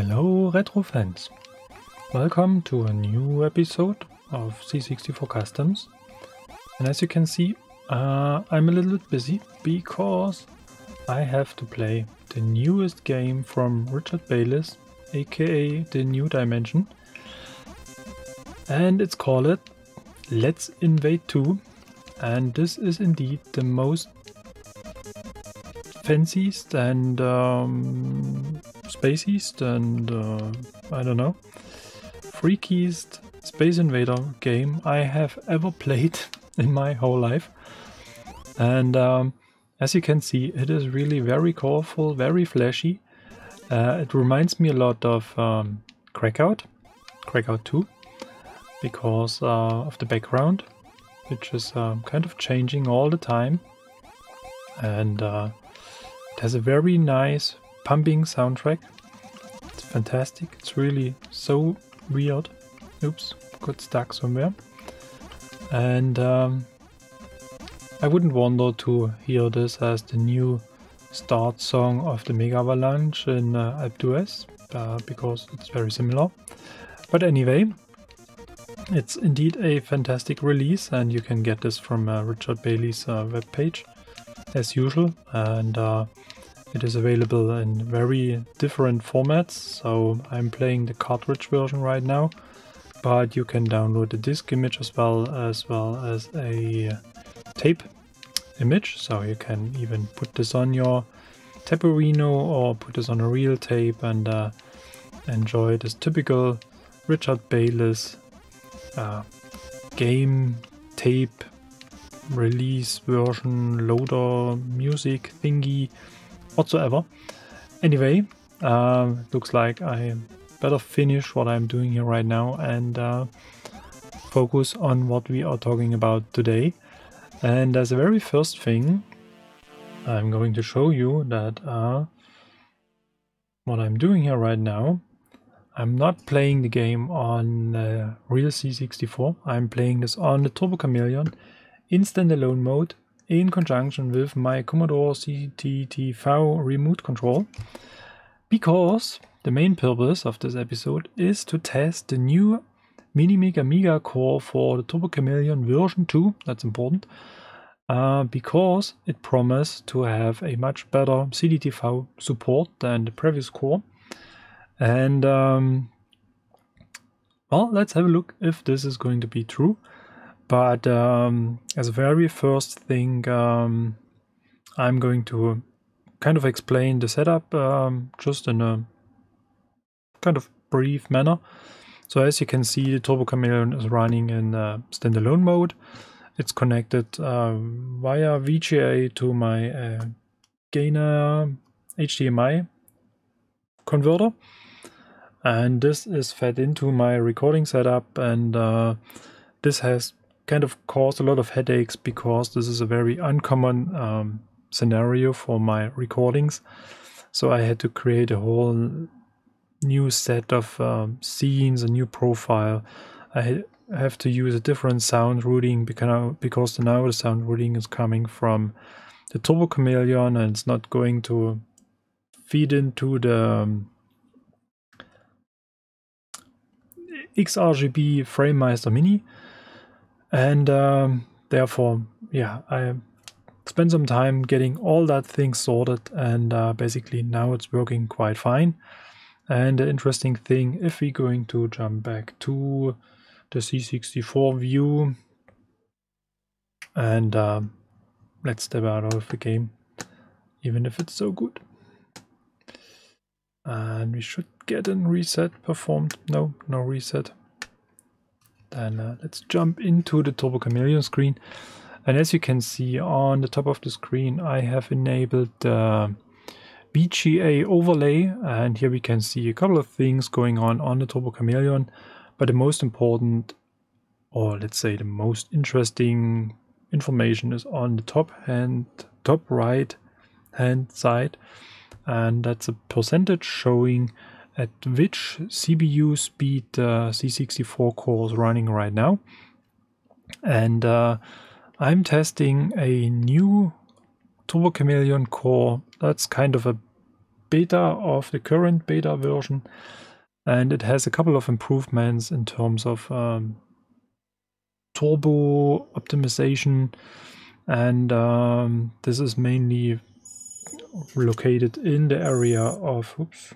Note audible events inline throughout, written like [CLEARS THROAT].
Hello retro fans. Welcome to a new episode of C64 Customs. And as you can see, uh, I'm a little bit busy because I have to play the newest game from Richard Bayliss, aka The New Dimension. And it's called Let's Invade 2. And this is indeed the most fanciest and um, spaciest and uh, I don't know, freakiest Space Invader game I have ever played [LAUGHS] in my whole life. And um, as you can see, it is really very colorful, very flashy. Uh, it reminds me a lot of um, Krakout, Krakout 2, because uh, of the background, which is uh, kind of changing all the time. And uh, it has a very nice pumping soundtrack. It's fantastic. It's really so weird. Oops, got stuck somewhere. And um, I wouldn't wonder to hear this as the new start song of the Mega Avalanche in uh, Alpe d'Huez, uh, because it's very similar. But anyway, it's indeed a fantastic release, and you can get this from uh, Richard Bayliss' uh, webpage as usual. And uh, it is available in very different formats, so I'm playing the cartridge version right now, but you can download the disc image as well as well as a tape image, so you can even put this on your Taperino or put this on a real tape and uh, enjoy this typical Richard Bayliss uh, game tape release version loader music thingy whatsoever. Anyway, uh, looks like I better finish what I'm doing here right now and uh, focus on what we are talking about today. And as a very first thing, I'm going to show you that uh, what I'm doing here right now, I'm not playing the game on uh, real C64, I'm playing this on the Turbo Chameleon in standalone mode in conjunction with my Commodore CDTV remote control because the main purpose of this episode is to test the new Minimig core for the Turbo Chameleon version 2, that's important, uh, because it promised to have a much better CDTV support than the previous core. And um, well, let's have a look if this is going to be true. But um, as a very first thing, um, I'm going to kind of explain the setup um, just in a kind of brief manner. So as you can see, the Turbo Chameleon is running in uh, standalone mode. It's connected uh, via VGA to my uh, Gainer HDMI converter. And this is fed into my recording setup and uh, this has kind of caused a lot of headaches because this is a very uncommon um, scenario for my recordings. So I had to create a whole new set of um, scenes, a new profile. I have to use a different sound routing because now the sound routing is coming from the Turbo Chameleon and it's not going to feed into the um, XRGB FrameMeister Mini and um, therefore, yeah, I spent some time getting all that thing sorted, and uh, basically now it's working quite fine. And the interesting thing, if we're going to jump back to the C64 view, and um, let's step out of the game, even if it's so good. And we should get a reset performed. No, no reset. Then uh, let's jump into the Turbo Chameleon screen. And as you can see on the top of the screen, I have enabled the uh, VGA overlay. And here we can see a couple of things going on on the Turbo Chameleon. But the most important, or let's say the most interesting information is on the top hand, top right hand side. And that's a percentage showing at which CPU speed uh, C64 core is running right now. And uh, I'm testing a new Turbo Chameleon core. That's kind of a beta of the current beta version, and it has a couple of improvements in terms of um, turbo optimization, and um, this is mainly located in the area of oops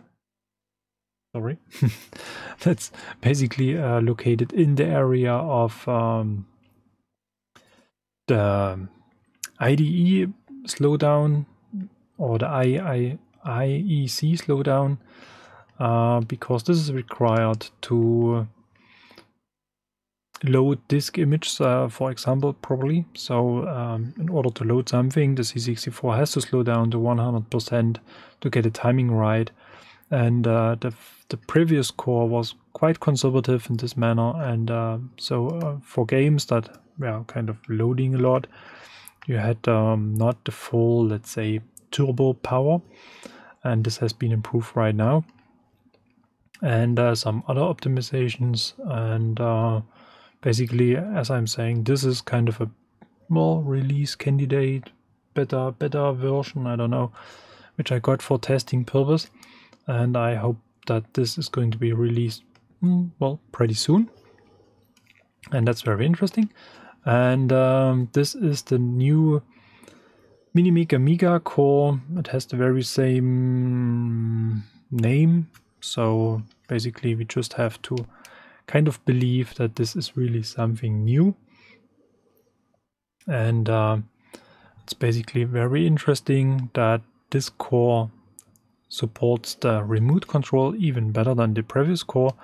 sorry [LAUGHS] that's basically uh, located in the area of um, the IDE slowdown or the I, I, IEC slowdown uh, because this is required to load disk image, uh, for example, probably. So um, in order to load something, the C64 has to slow down to 100% to get the timing right. And uh, the, the previous core was quite conservative in this manner. And uh, so uh, for games that were kind of loading a lot, you had um, not the full, let's say, turbo power. And this has been improved right now. And uh, some other optimizations and uh, basically, as I'm saying, this is kind of a more release candidate, better, better version, I don't know, which I got for testing purpose. And I hope that this is going to be released, mm, well, pretty soon. And that's very interesting. And um, this is the new Minimig Amiga core. It has the very same name. So basically we just have to kind of believe that this is really something new. And uh, it's basically very interesting that this core supports the remote control even better than the previous core.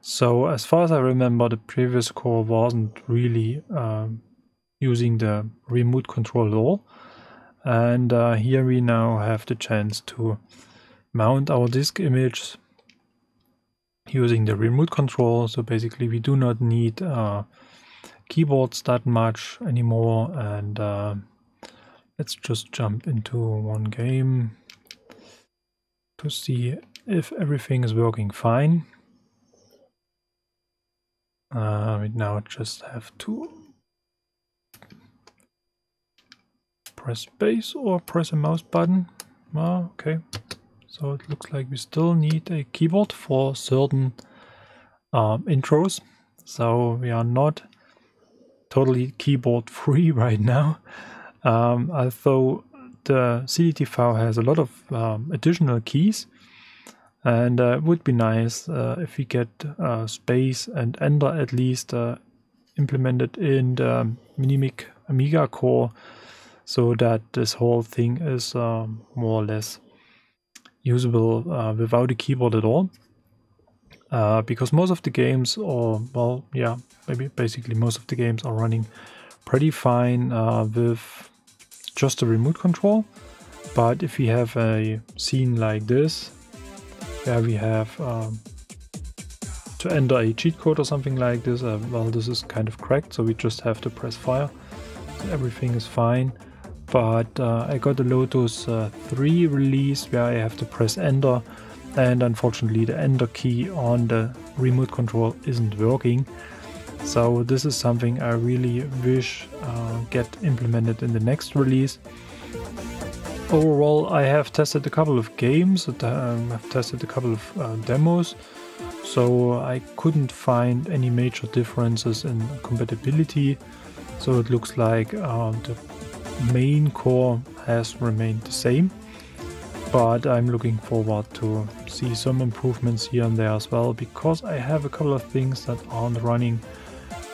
So as far as I remember, the previous core wasn't really um, using the remote control at all. And uh, here we now have the chance to mount our disk image using the remote control. So basically we do not need uh, keyboards that much anymore. And uh, let's just jump into one game to see if everything is working fine. Uh, we now just have to press space or press a mouse button. Ah, okay. So it looks like we still need a keyboard for certain um, intros. So we are not totally keyboard free [LAUGHS] right now. Um, although the CDTV has a lot of um, additional keys and uh, it would be nice uh, if we get uh, space and enter at least uh, implemented in the Minimig Amiga core so that this whole thing is um, more or less usable uh, without a keyboard at all. Uh, because most of the games, or well, yeah, maybe basically most of the games are running pretty fine uh, with just a remote control. But if we have a scene like this, where we have um, to enter a cheat code or something like this, uh, well, this is kind of cracked, so we just have to press fire. So everything is fine but uh, I got the Lotus uh, 3 release where I have to press enter and unfortunately the enter key on the remote control isn't working. So this is something I really wish uh, get implemented in the next release. Overall I have tested a couple of games, um, I've tested a couple of uh, demos so I couldn't find any major differences in compatibility. So it looks like uh, the main core has remained the same but I'm looking forward to see some improvements here and there as well because I have a couple of things that aren't running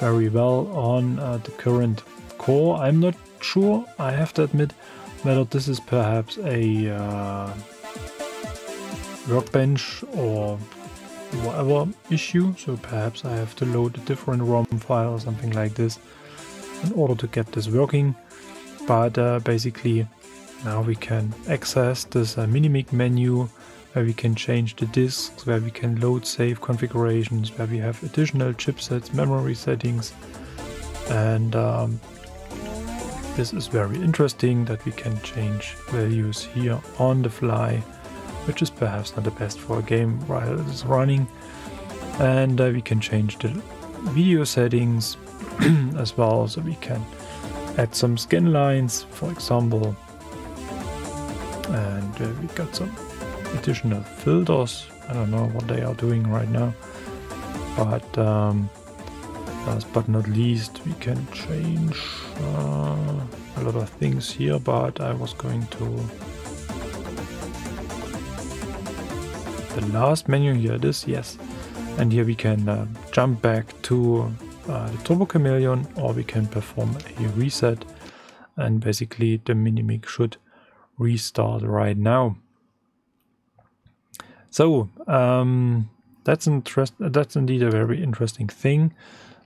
very well on uh, the current core. I'm not sure, I have to admit, whether this is perhaps a uh, workbench or whatever issue, so perhaps I have to load a different ROM file or something like this in order to get this working. But uh, basically now we can access this uh, Minimig menu where we can change the disks, where we can load save configurations, where we have additional chipsets, memory settings and um, this is very interesting that we can change values here on the fly which is perhaps not the best for a game while it is running and uh, we can change the video settings [CLEARS THROAT] as well so we can add some scan lines, for example. And uh, we got some additional filters. I don't know what they are doing right now. But um, last but not least, we can change uh, a lot of things here, but I was going to... The last menu here, it is, yes. And here we can uh, jump back to uh, the Turbo Chameleon or we can perform a reset and basically the Minimig should restart right now. So um, that's interest. That's indeed a very interesting thing.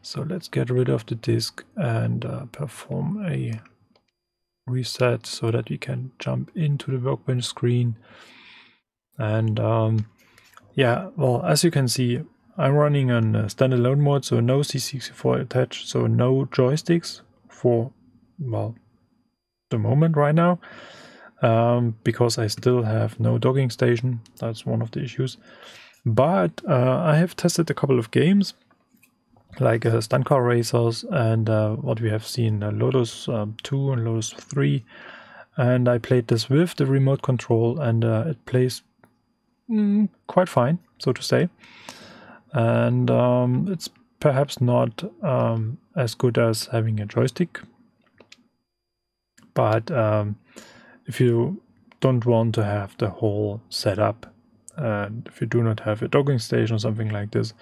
So let's get rid of the disk and uh, perform a reset so that we can jump into the workbench screen. And um, yeah, well, as you can see, I'm running on standalone mode, so no C64 attached, so no joysticks for, well, the moment right now um, because I still have no docking station. That's one of the issues. But uh, I have tested a couple of games like uh, Stunt Car Racers and uh, what we have seen uh, Lotus um, 2 and Lotus 3. And I played this with the remote control and uh, it plays mm, quite fine, so to say. And um, it's perhaps not um, as good as having a joystick. But um, if you don't want to have the whole setup if you do not have a docking station or something like this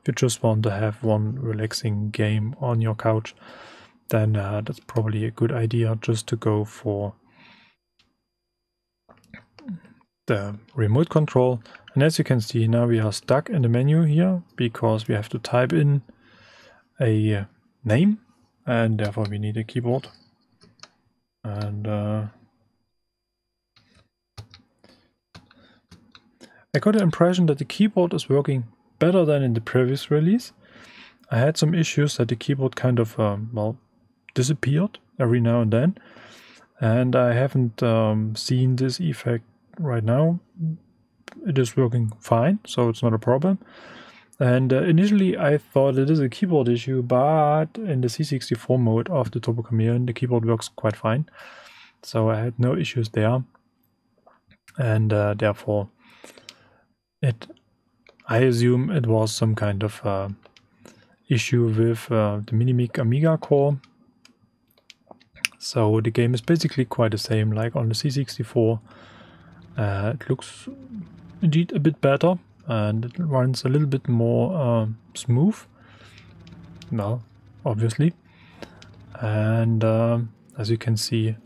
if you just want to have one relaxing game on your couch then uh, that's probably a good idea just to go for the remote control. And as you can see now we are stuck in the menu here because we have to type in a name and therefore we need a keyboard. And uh, I got the impression that the keyboard is working better than in the previous release. I had some issues that the keyboard kind of, um, well, disappeared every now and then. And I haven't um, seen this effect right now. It is working fine, so it's not a problem. And uh, initially I thought it is a keyboard issue, but in the C64 mode of the Turbo Chameleon, the keyboard works quite fine. So I had no issues there. And uh, therefore it I assume it was some kind of uh, issue with uh, the Minimig Amiga core. So the game is basically quite the same like on the C64. Uh, it looks indeed a bit better and it runs a little bit more uh, smooth. Well, obviously. And um, as you can see,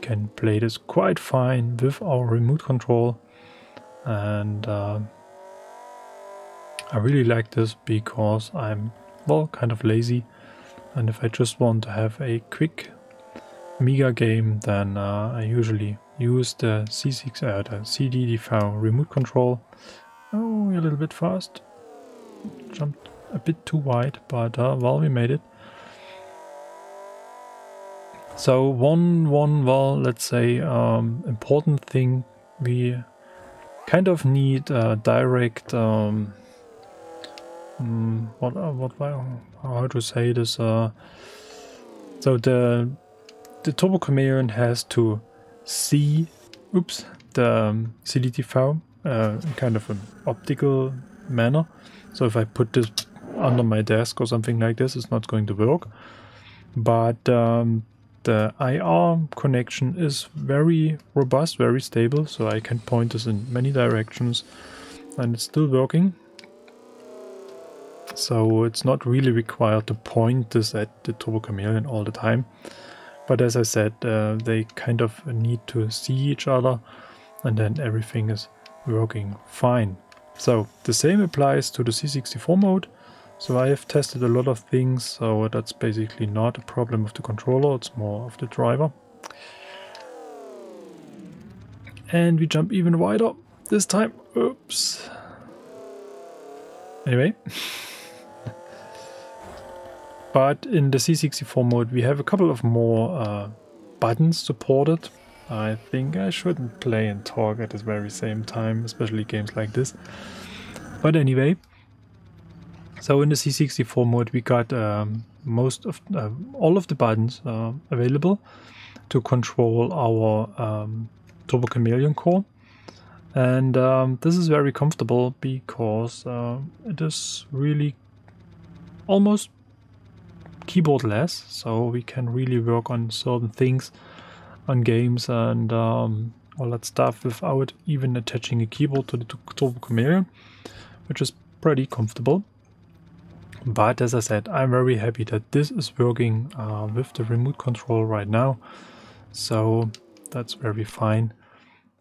can play this quite fine with our remote control and uh, I really like this because I'm well kind of lazy. And if I just want to have a quick Amiga game then uh, I usually use the C6 uh, the CDTV remote control. Oh a little bit fast. Jumped a bit too wide but uh, well we made it. So one one well let's say um, important thing we kind of need a direct um, what uh, what how to say this uh, so the the turbo chameleon has to see oops the um, CDTV uh, in kind of an optical manner. So if I put this under my desk or something like this it's not going to work. But um, the IR connection is very robust, very stable, so I can point this in many directions and it's still working. So it's not really required to point this at the Turbo Chameleon all the time. But as I said, uh, they kind of need to see each other and then everything is working fine. So the same applies to the C64 mode. So I have tested a lot of things, so that's basically not a problem of the controller, it's more of the driver. And we jump even wider this time. Oops. Anyway. [LAUGHS] but in the C64 mode we have a couple of more uh, buttons supported. I think I shouldn't play and talk at the very same time, especially games like this. But anyway, so in the C64 mode, we got um, most of uh, all of the buttons uh, available to control our um, Turbo Chameleon core. And um, this is very comfortable because uh, it is really almost keyboardless, so we can really work on certain things on games and um, all that stuff without even attaching a keyboard to the Turbo Chameleon, which is pretty comfortable. But as I said, I'm very happy that this is working uh, with the remote control right now. So that's very fine.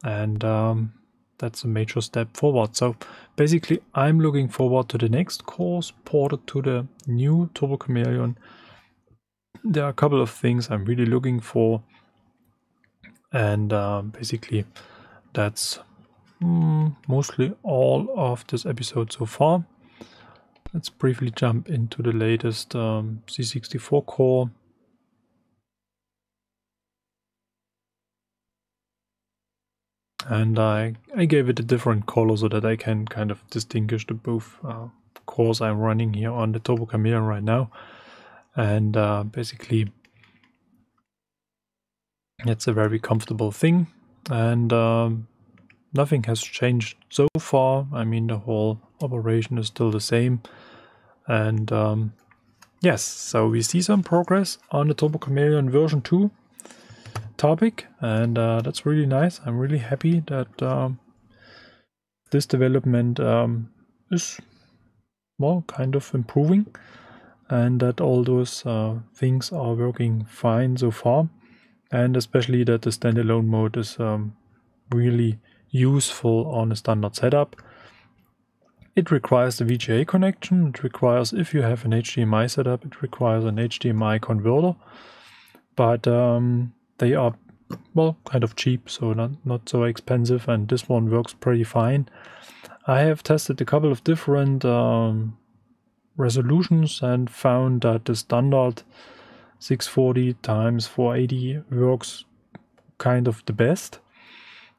And um, that's a major step forward. So basically, I'm looking forward to the next course ported to the new Turbo Chameleon. There are a couple of things I'm really looking for. And uh, basically, that's mm, mostly all of this episode so far. Let's briefly jump into the latest um, C64 core. And I, I gave it a different color so that I can kind of distinguish the both uh, cores I'm running here on the Turbo Chameleon right now. And uh, basically, it's a very comfortable thing. And um, nothing has changed so far. I mean, the whole operation is still the same. And um, yes, so we see some progress on the Turbo Chameleon version 2 topic, and uh, that's really nice. I'm really happy that um, this development um, is, well, kind of improving, and that all those uh, things are working fine so far, and especially that the standalone mode is um, really useful on a standard setup. It requires the VGA connection. It requires, if you have an HDMI setup, it requires an HDMI converter. But um, they are, well, kind of cheap, so not, not so expensive. And this one works pretty fine. I have tested a couple of different um, resolutions and found that the standard 640 times 480 works kind of the best.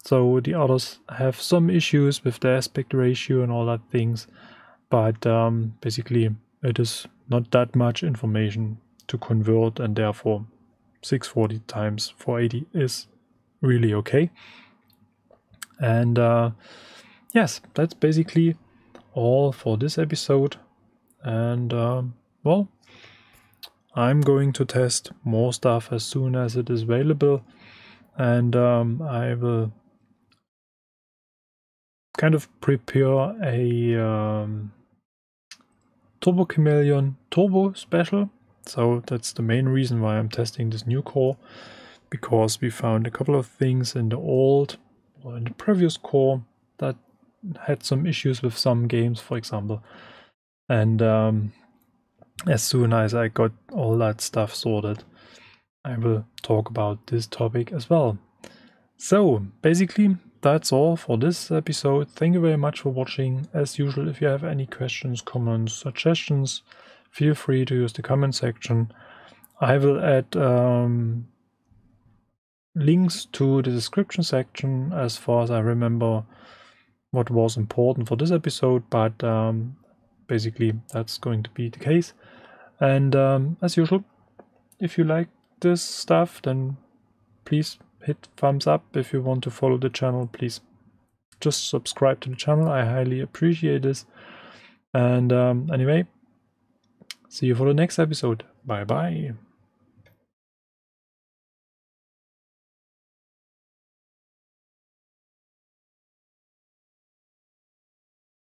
So the others have some issues with the aspect ratio and all that things, but um, basically it is not that much information to convert and therefore 640 times 480 is really okay. And uh, yes, that's basically all for this episode. And um, well, I'm going to test more stuff as soon as it is available. And um, I will kind of prepare a um, Turbo Chameleon Turbo special. So that's the main reason why I'm testing this new core, because we found a couple of things in the old or in the previous core that had some issues with some games, for example. And um, as soon as I got all that stuff sorted, I will talk about this topic as well. So basically, that's all for this episode. Thank you very much for watching. As usual, if you have any questions, comments, suggestions, feel free to use the comment section. I will add um, links to the description section as far as I remember what was important for this episode, but um, basically that's going to be the case. And um, as usual, if you like this stuff, then please hit thumbs up. If you want to follow the channel, please just subscribe to the channel. I highly appreciate this. And um, anyway, see you for the next episode. Bye bye.